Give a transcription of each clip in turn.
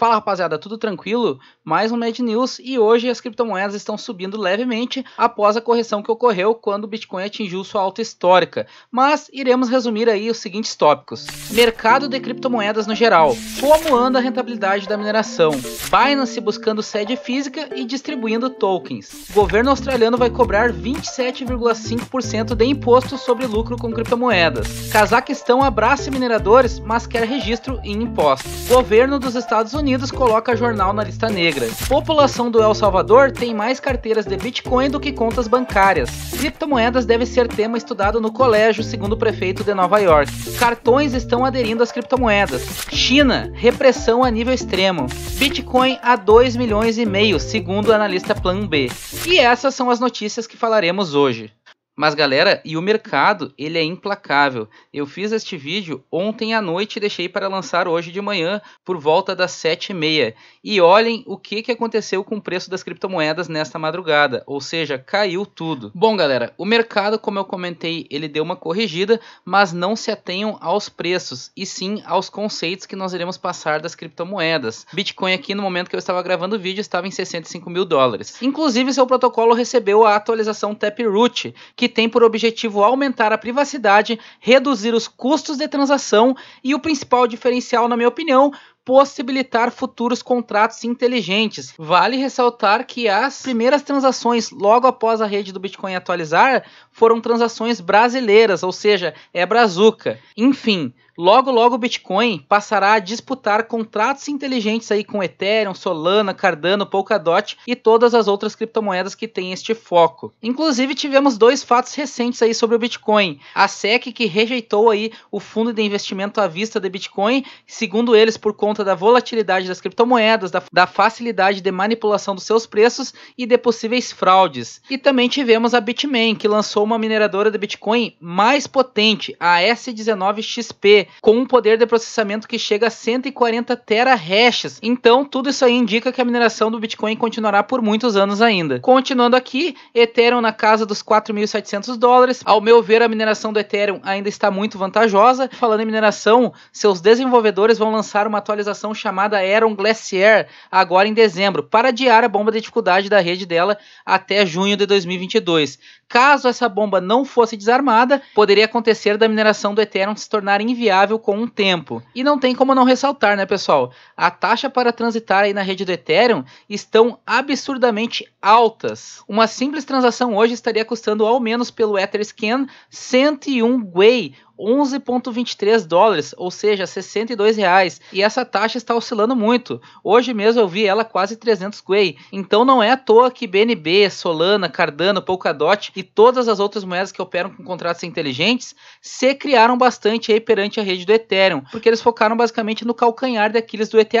Fala rapaziada, tudo tranquilo? Mais um Mad News e hoje as criptomoedas estão subindo levemente após a correção que ocorreu quando o Bitcoin atingiu sua alta histórica. Mas iremos resumir aí os seguintes tópicos: mercado de criptomoedas no geral, como anda a rentabilidade da mineração, Binance buscando sede física e distribuindo tokens. O governo australiano vai cobrar 27,5% de imposto sobre lucro com criptomoedas. Cazaquistão abraça mineradores, mas quer registro em impostos. Governo dos Estados Unidos Unidos coloca jornal na lista negra. População do El Salvador tem mais carteiras de Bitcoin do que contas bancárias. Criptomoedas deve ser tema estudado no colégio, segundo o prefeito de Nova York. Cartões estão aderindo às criptomoedas. China, repressão a nível extremo. Bitcoin a 2 milhões e meio, segundo o analista Plan B. E essas são as notícias que falaremos hoje. Mas galera, e o mercado, ele é implacável. Eu fiz este vídeo ontem à noite e deixei para lançar hoje de manhã por volta das 7h30. E olhem o que, que aconteceu com o preço das criptomoedas nesta madrugada, ou seja, caiu tudo. Bom galera, o mercado, como eu comentei, ele deu uma corrigida, mas não se atenham aos preços, e sim aos conceitos que nós iremos passar das criptomoedas. Bitcoin aqui no momento que eu estava gravando o vídeo estava em 65 mil dólares. Inclusive seu protocolo recebeu a atualização Taproot, que tem por objetivo aumentar a privacidade, reduzir os custos de transação e o principal diferencial, na minha opinião, possibilitar futuros contratos inteligentes. Vale ressaltar que as primeiras transações logo após a rede do Bitcoin atualizar foram transações brasileiras, ou seja, é brazuca. Enfim, Logo, logo o Bitcoin passará a disputar contratos inteligentes aí com Ethereum, Solana, Cardano, Polkadot e todas as outras criptomoedas que têm este foco. Inclusive tivemos dois fatos recentes aí sobre o Bitcoin. A SEC que rejeitou aí o fundo de investimento à vista de Bitcoin, segundo eles por conta da volatilidade das criptomoedas, da, da facilidade de manipulação dos seus preços e de possíveis fraudes. E também tivemos a Bitmain que lançou uma mineradora de Bitcoin mais potente, a S19XP, com um poder de processamento que chega a 140 terahashes. Então, tudo isso aí indica que a mineração do Bitcoin continuará por muitos anos ainda. Continuando aqui, Ethereum na casa dos 4.700 dólares. Ao meu ver, a mineração do Ethereum ainda está muito vantajosa. Falando em mineração, seus desenvolvedores vão lançar uma atualização chamada Aeron Glacier agora em dezembro, para adiar a bomba de dificuldade da rede dela até junho de 2022. Caso essa bomba não fosse desarmada, poderia acontecer da mineração do Ethereum se tornar inviável com o tempo. E não tem como não ressaltar, né, pessoal? A taxa para transitar aí na rede do Ethereum estão absurdamente altas. Uma simples transação hoje estaria custando ao menos pelo Etherscan 101 Gwei 11,23 dólares, ou seja, 62 reais. E essa taxa está oscilando muito. Hoje mesmo eu vi ela quase 300 Gwei. Então não é à toa que BNB, Solana, Cardano, Polkadot e todas as outras moedas que operam com contratos inteligentes se criaram bastante aí perante a rede do Ethereum, porque eles focaram basicamente no calcanhar daqueles do ETH,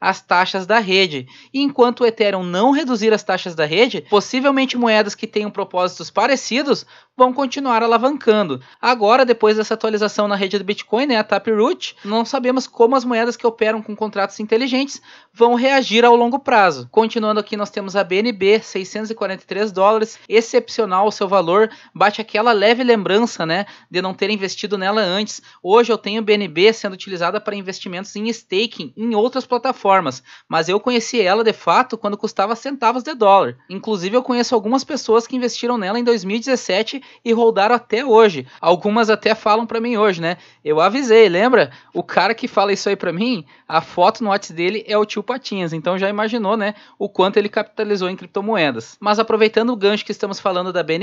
as taxas da rede. E enquanto o Ethereum não reduzir as taxas da rede, possivelmente moedas que tenham propósitos parecidos vão continuar alavancando. Agora, depois dessa atualização na rede do Bitcoin, né, a Taproot, não sabemos como as moedas que operam com contratos inteligentes vão reagir ao longo prazo. Continuando aqui, nós temos a BNB, 643 dólares, excepcional o seu valor, bate aquela leve lembrança, né, de não ter investido nela antes. Hoje eu tenho BNB sendo utilizada para investimentos em staking em outras plataformas, mas eu conheci ela de fato quando custava centavos de dólar. Inclusive eu conheço algumas pessoas que investiram nela em 2017 e rodaram até hoje. Algumas até falam para mim hoje, né? Eu avisei, lembra? O cara que fala isso aí para mim, a foto no WhatsApp dele é o tio Patinhas, então já imaginou, né, o quanto ele capitalizou em criptomoedas. Mas aproveitando o gancho que estamos falando da BNB,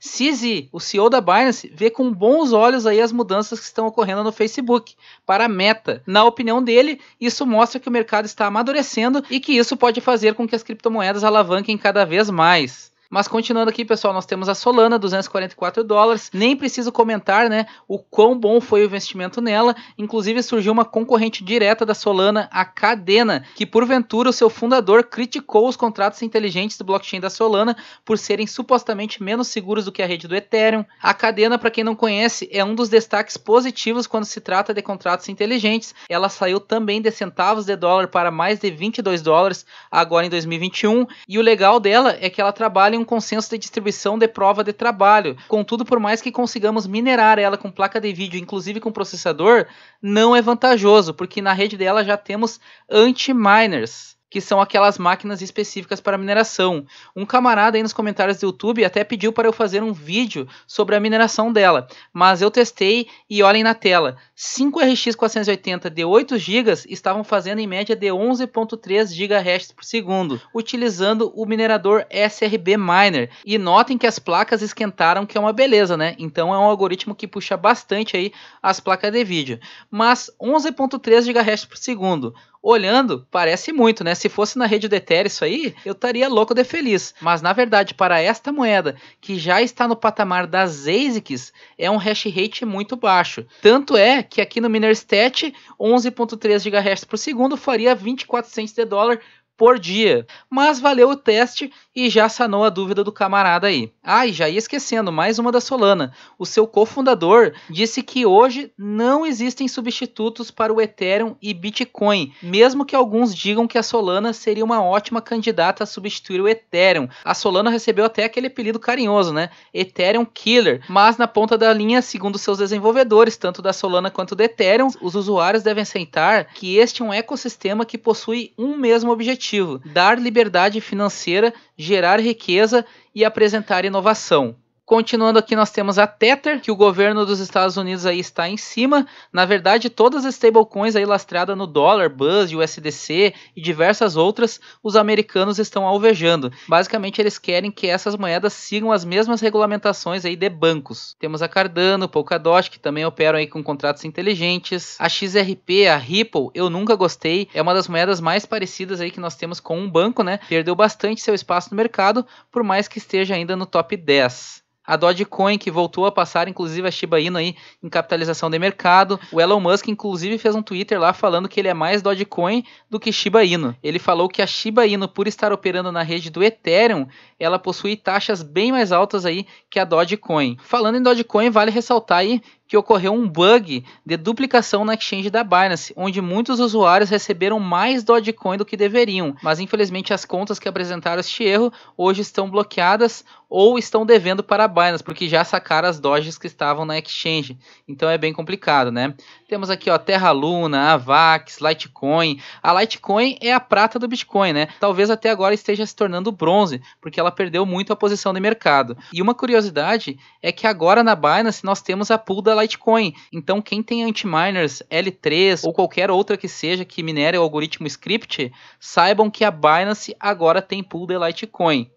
CZ, o CEO da Binance, vê com bons olhos aí as mudanças que estão ocorrendo no Facebook para a Meta. Na opinião dele, isso mostra que o mercado está amadurecendo e que isso pode fazer com que as criptomoedas alavanquem cada vez mais. Mas continuando aqui, pessoal, nós temos a Solana, 244 dólares. Nem preciso comentar, né, o quão bom foi o investimento nela. Inclusive surgiu uma concorrente direta da Solana, a Cadena, que porventura o seu fundador criticou os contratos inteligentes do blockchain da Solana por serem supostamente menos seguros do que a rede do Ethereum. A Cadena, para quem não conhece, é um dos destaques positivos quando se trata de contratos inteligentes. Ela saiu também de centavos de dólar para mais de 22 dólares agora em 2021. E o legal dela é que ela trabalha um consenso de distribuição de prova de trabalho. Contudo, por mais que consigamos minerar ela com placa de vídeo, inclusive com processador, não é vantajoso, porque na rede dela já temos anti-miners que são aquelas máquinas específicas para mineração. Um camarada aí nos comentários do YouTube até pediu para eu fazer um vídeo sobre a mineração dela, mas eu testei e olhem na tela. 5 RX 480 de 8 GB estavam fazendo em média de 11.3 GHz por segundo, utilizando o minerador SRB Miner. E notem que as placas esquentaram, que é uma beleza, né? Então é um algoritmo que puxa bastante aí as placas de vídeo. Mas 11.3 GHz por segundo, olhando, parece muito, né? Se fosse na rede do Ethereum isso aí, eu estaria louco de feliz. Mas na verdade, para esta moeda, que já está no patamar das ASICs, é um hash rate muito baixo. Tanto é que aqui no Minerstat, 11.3 GHz por segundo faria 24 cents de dólar por dia. Mas valeu o teste e já sanou a dúvida do camarada aí. Ah, e já ia esquecendo, mais uma da Solana. O seu cofundador disse que hoje não existem substitutos para o Ethereum e Bitcoin, mesmo que alguns digam que a Solana seria uma ótima candidata a substituir o Ethereum. A Solana recebeu até aquele apelido carinhoso, né? Ethereum Killer. Mas na ponta da linha, segundo seus desenvolvedores, tanto da Solana quanto do Ethereum, os usuários devem aceitar que este é um ecossistema que possui um mesmo objetivo objetivo: dar liberdade financeira, gerar riqueza e apresentar inovação. Continuando aqui, nós temos a Tether, que o governo dos Estados Unidos aí está em cima. Na verdade, todas as stablecoins aí lastreadas no dólar, Buzz, USDC e diversas outras, os americanos estão alvejando. Basicamente, eles querem que essas moedas sigam as mesmas regulamentações aí de bancos. Temos a Cardano, Polkadot, que também operam aí com contratos inteligentes. A XRP, a Ripple, eu nunca gostei. É uma das moedas mais parecidas aí que nós temos com um banco, né? Perdeu bastante seu espaço no mercado, por mais que esteja ainda no top 10 a Dogecoin que voltou a passar inclusive a Shiba Inu aí em capitalização de mercado. O Elon Musk inclusive fez um Twitter lá falando que ele é mais Dogecoin do que Shiba Inu. Ele falou que a Shiba Inu por estar operando na rede do Ethereum, ela possui taxas bem mais altas aí que a Dogecoin. Falando em Dogecoin, vale ressaltar aí que ocorreu um bug de duplicação na exchange da Binance, onde muitos usuários receberam mais Dogecoin do que deveriam, mas infelizmente as contas que apresentaram este erro hoje estão bloqueadas ou estão devendo para a Binance, porque já sacaram as Doges que estavam na exchange. Então é bem complicado, né? Temos aqui, ó, Terra Luna, Avax, Litecoin. A Litecoin é a prata do Bitcoin, né? Talvez até agora esteja se tornando bronze, porque ela perdeu muito a posição de mercado. E uma curiosidade é que agora na Binance nós temos a pool da Litecoin. Então quem tem anti-miners L3 ou qualquer outra que seja que minere o algoritmo script, saibam que a Binance agora tem pool de Litecoin.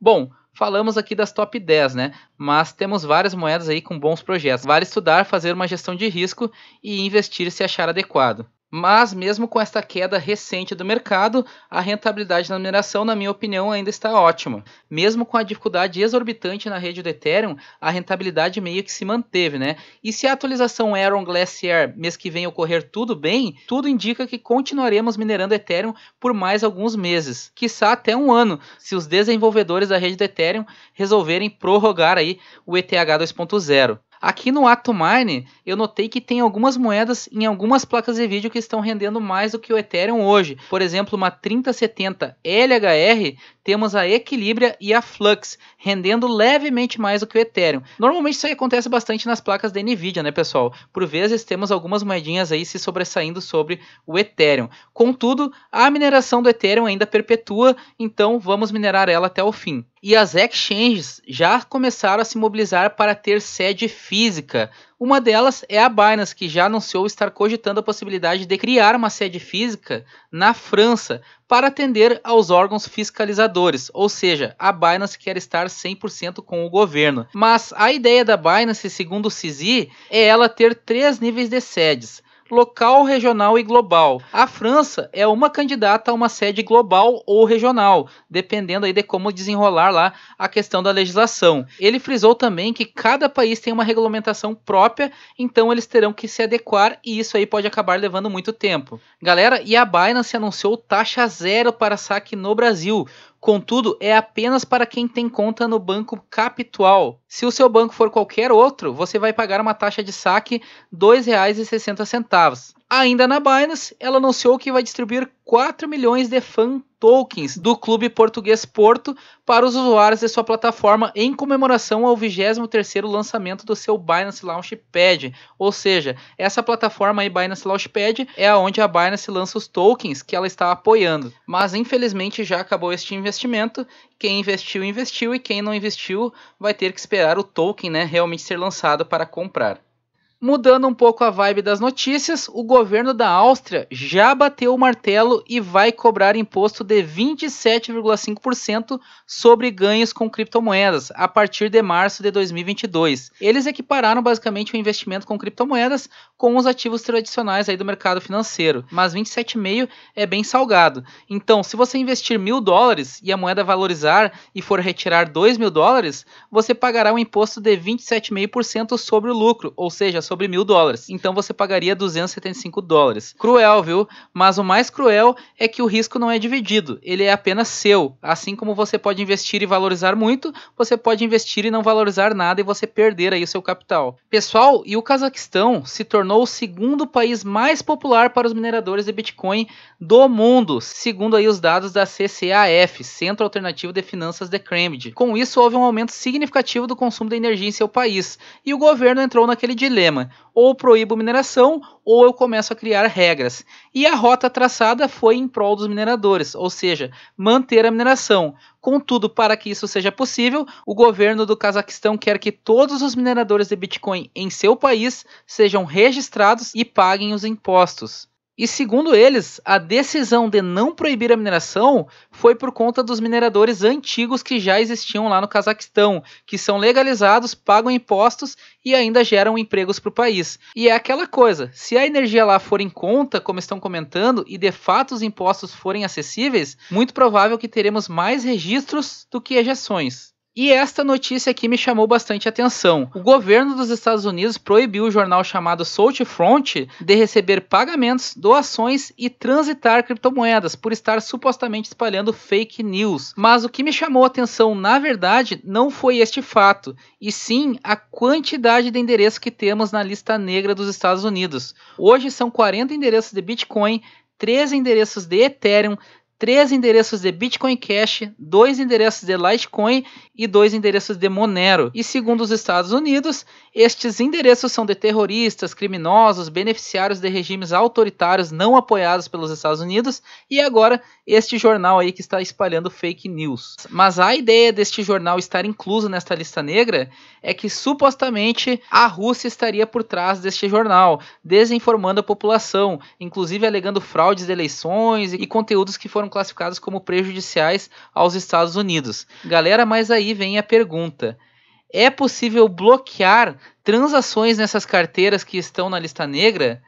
Bom, Falamos aqui das top 10, né? Mas temos várias moedas aí com bons projetos. Vale estudar, fazer uma gestão de risco e investir se achar adequado. Mas, mesmo com esta queda recente do mercado, a rentabilidade na mineração, na minha opinião, ainda está ótima. Mesmo com a dificuldade exorbitante na rede do Ethereum, a rentabilidade meio que se manteve, né? E se a atualização Aaron Glacier mês que vem ocorrer tudo bem, tudo indica que continuaremos minerando Ethereum por mais alguns meses, quiçá até um ano, se os desenvolvedores da rede do Ethereum resolverem prorrogar aí o ETH 2.0. Aqui no Atomine, eu notei que tem algumas moedas em algumas placas de vídeo que estão rendendo mais do que o Ethereum hoje. Por exemplo, uma 3070 LHR, temos a Equilibria e a Flux, rendendo levemente mais do que o Ethereum. Normalmente isso aí acontece bastante nas placas da Nvidia, né, pessoal? Por vezes temos algumas moedinhas aí se sobressaindo sobre o Ethereum. Contudo, a mineração do Ethereum ainda perpetua, então vamos minerar ela até o fim. E as exchanges já começaram a se mobilizar para ter sede física. Uma delas é a Binance, que já anunciou estar cogitando a possibilidade de criar uma sede física na França para atender aos órgãos fiscalizadores, ou seja, a Binance quer estar 100% com o governo. Mas a ideia da Binance, segundo o CISI, é ela ter três níveis de sedes local, regional e global. A França é uma candidata a uma sede global ou regional, dependendo aí de como desenrolar lá a questão da legislação. Ele frisou também que cada país tem uma regulamentação própria, então eles terão que se adequar e isso aí pode acabar levando muito tempo. Galera, e a Binance anunciou taxa zero para saque no Brasil, Contudo, é apenas para quem tem conta no banco Capitual. Se o seu banco for qualquer outro, você vai pagar uma taxa de saque R$ 2,60. Ainda na Binance, ela anunciou que vai distribuir 4 milhões de fan tokens do clube português Porto para os usuários de sua plataforma em comemoração ao 23º lançamento do seu Binance Launchpad. Ou seja, essa plataforma aí, Binance Launchpad, é onde a Binance lança os tokens que ela está apoiando. Mas infelizmente já acabou este investimento. Quem investiu, investiu e quem não investiu vai ter que esperar o token né, realmente ser lançado para comprar. Mudando um pouco a vibe das notícias, o governo da Áustria já bateu o martelo e vai cobrar imposto de 27,5% sobre ganhos com criptomoedas a partir de março de 2022. Eles equipararam basicamente o investimento com criptomoedas com os ativos tradicionais aí do mercado financeiro, mas 27,5% é bem salgado. Então, se você investir mil dólares e a moeda valorizar e for retirar 2 mil dólares, você pagará um imposto de 27,5% sobre o lucro, ou seja, sobre mil dólares. Então você pagaria 275 dólares. Cruel, viu? Mas o mais cruel é que o risco não é dividido, ele é apenas seu. Assim como você pode investir e valorizar muito, você pode investir e não valorizar nada e você perder aí o seu capital. Pessoal, e o Cazaquistão se tornou o segundo país mais popular para os mineradores de Bitcoin do mundo, segundo aí os dados da CCAF, Centro Alternativo de Finanças de Cambridge. Com isso, houve um aumento significativo do consumo de energia em seu país, e o governo entrou naquele dilema problema. Ou proíbo mineração, ou eu começo a criar regras. E a rota traçada foi em prol dos mineradores, ou seja, manter a mineração. Contudo, para que isso seja possível, o governo do Cazaquistão quer que todos os mineradores de Bitcoin em seu país sejam registrados e paguem os impostos. E segundo eles, a decisão de não proibir a mineração foi por conta dos mineradores antigos que já existiam lá no Cazaquistão, que são legalizados, pagam impostos e ainda geram empregos para o país. E é aquela coisa: se a energia lá for em conta, como estão comentando, e de fato os impostos forem acessíveis, muito provável que teremos mais registros do que ejeções. E esta notícia aqui me chamou bastante atenção. O governo dos Estados Unidos proibiu o jornal chamado Front de receber pagamentos, doações e transitar criptomoedas por estar supostamente espalhando fake news. Mas o que me chamou atenção, na verdade, não foi este fato, e sim a quantidade de endereços que temos na lista negra dos Estados Unidos. Hoje são 40 endereços de Bitcoin, 13 endereços de Ethereum, três endereços de Bitcoin Cash, dois endereços de Litecoin e dois endereços de Monero. E segundo os Estados Unidos, estes endereços são de terroristas, criminosos, beneficiários de regimes autoritários não apoiados pelos Estados Unidos e agora este jornal aí que está espalhando fake news. Mas a ideia deste jornal estar incluso nesta lista negra é que supostamente a Rússia estaria por trás deste jornal, desinformando a população, inclusive alegando fraudes de eleições e conteúdos que foram classificados como prejudiciais aos Estados Unidos. Galera, mas aí vem a pergunta: é possível bloquear transações nessas carteiras que estão na lista negra?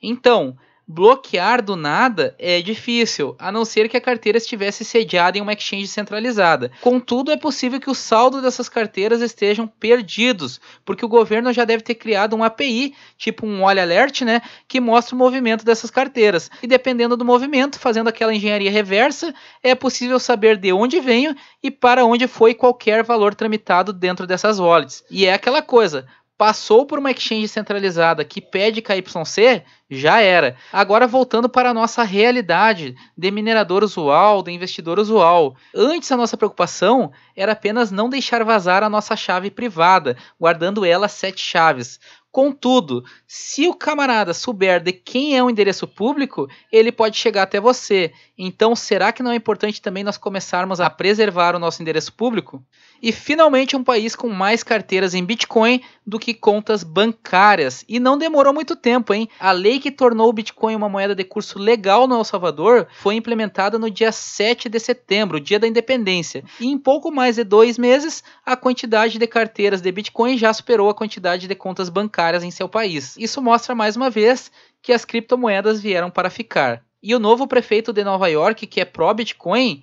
Então, bloquear do nada é difícil, a não ser que a carteira estivesse sediada em uma exchange centralizada. Contudo, é possível que o saldo dessas carteiras estejam perdidos, porque o governo já deve ter criado um API, tipo um Olha Alert, né, que mostra o movimento dessas carteiras. E dependendo do movimento, fazendo aquela engenharia reversa, é possível saber de onde veio e para onde foi qualquer valor tramitado dentro dessas wallets. E é aquela coisa, passou por uma exchange centralizada que pede KYC, já era. Agora voltando para a nossa realidade de minerador usual, de investidor usual. Antes a nossa preocupação era apenas não deixar vazar a nossa chave privada, guardando ela sete chaves. Contudo, se o camarada souber de quem é o endereço público, ele pode chegar até você. Então, será que não é importante também nós começarmos a preservar o nosso endereço público? E finalmente um país com mais carteiras em Bitcoin do que contas bancárias. E não demorou muito tempo, hein? A lei que tornou o Bitcoin uma moeda de curso legal no El Salvador foi implementada no dia 7 de setembro, dia da independência. E em pouco mais de dois meses, a quantidade de carteiras de Bitcoin já superou a quantidade de contas bancárias em seu país. Isso mostra mais uma vez que as criptomoedas vieram para ficar. E o novo prefeito de Nova York, que é pró-Bitcoin,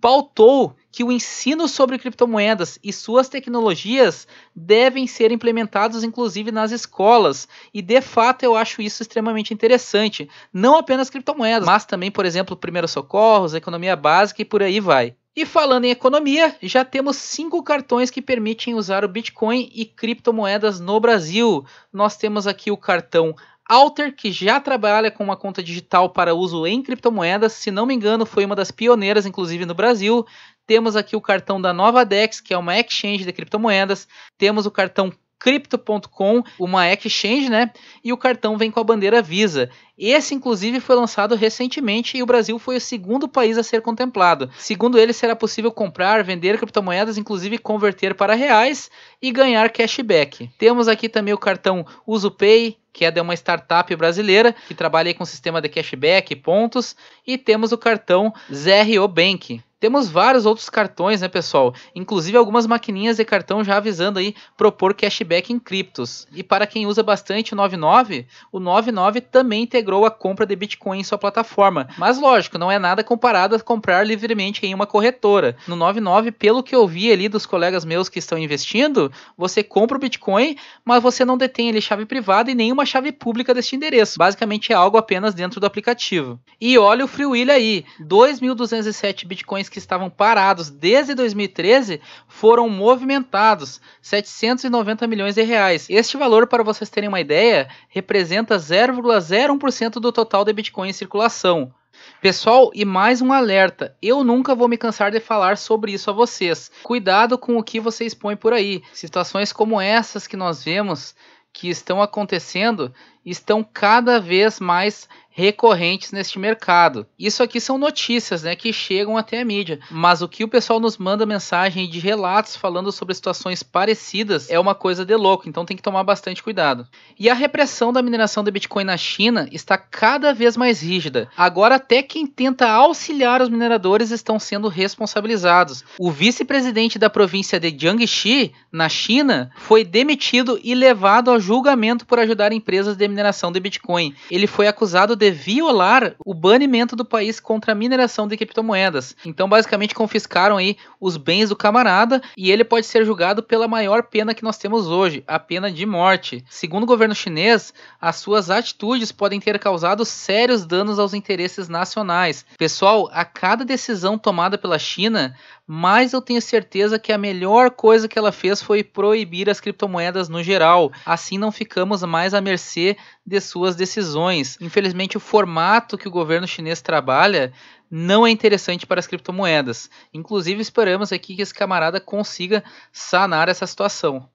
pautou que o ensino sobre criptomoedas e suas tecnologias devem ser implementados inclusive nas escolas. E de fato eu acho isso extremamente interessante. Não apenas criptomoedas, mas também, por exemplo, primeiros socorros, economia básica e por aí vai. E falando em economia, já temos cinco cartões que permitem usar o Bitcoin e criptomoedas no Brasil. Nós temos aqui o cartão Alter, que já trabalha com uma conta digital para uso em criptomoedas, se não me engano, foi uma das pioneiras, inclusive no Brasil. Temos aqui o cartão da Nova Dex, que é uma exchange de criptomoedas. Temos o cartão Crypto.com, uma exchange, né? E o cartão vem com a bandeira Visa. Esse, inclusive, foi lançado recentemente e o Brasil foi o segundo país a ser contemplado. Segundo ele, será possível comprar, vender criptomoedas, inclusive converter para reais e ganhar cashback. Temos aqui também o cartão UsuPay, que é de uma startup brasileira que trabalha com sistema de cashback pontos. E temos o cartão ZRO Bank, temos vários outros cartões, né, pessoal? Inclusive algumas maquininhas de cartão já avisando aí propor cashback em criptos. E para quem usa bastante o 99, o 99 também integrou a compra de Bitcoin em sua plataforma. Mas lógico, não é nada comparado a comprar livremente em uma corretora. No 99, pelo que eu vi ali dos colegas meus que estão investindo, você compra o Bitcoin, mas você não detém ali chave privada e nenhuma chave pública deste endereço. Basicamente é algo apenas dentro do aplicativo. E olha o Free aí, 2.207 Bitcoins que estavam parados desde 2013 foram movimentados 790 milhões de reais. Este valor, para vocês terem uma ideia, representa 0,01% do total de Bitcoin em circulação. Pessoal, e mais um alerta: eu nunca vou me cansar de falar sobre isso a vocês. Cuidado com o que você expõe por aí. Situações como essas que nós vemos que estão acontecendo estão cada vez mais recorrentes neste mercado. Isso aqui são notícias, né, que chegam até a mídia, mas o que o pessoal nos manda mensagem de relatos falando sobre situações parecidas é uma coisa de louco, então tem que tomar bastante cuidado. E a repressão da mineração de Bitcoin na China está cada vez mais rígida. Agora até quem tenta auxiliar os mineradores estão sendo responsabilizados. O vice-presidente da província de Jiangxi, na China, foi demitido e levado a julgamento por ajudar empresas de mineração de Bitcoin. Ele foi acusado de violar o banimento do país contra a mineração de criptomoedas. Então, basicamente, confiscaram aí os bens do camarada e ele pode ser julgado pela maior pena que nós temos hoje, a pena de morte. Segundo o governo chinês, as suas atitudes podem ter causado sérios danos aos interesses nacionais. Pessoal, a cada decisão tomada pela China, mas eu tenho certeza que a melhor coisa que ela fez foi proibir as criptomoedas no geral. Assim não ficamos mais à mercê de suas decisões. Infelizmente, o formato que o governo chinês trabalha não é interessante para as criptomoedas. Inclusive, esperamos aqui que esse camarada consiga sanar essa situação.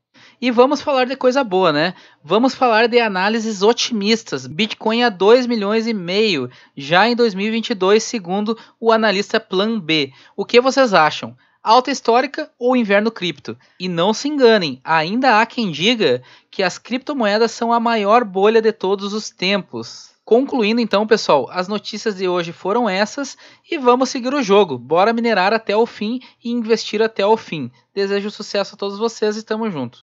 E vamos falar de coisa boa, né? Vamos falar de análises otimistas. Bitcoin a 2 milhões e meio já em 2022, segundo o analista Plan B. O que vocês acham? Alta histórica ou inverno cripto? E não se enganem, ainda há quem diga que as criptomoedas são a maior bolha de todos os tempos. Concluindo então, pessoal, as notícias de hoje foram essas e vamos seguir o jogo. Bora minerar até o fim e investir até o fim. Desejo sucesso a todos vocês e tamo junto.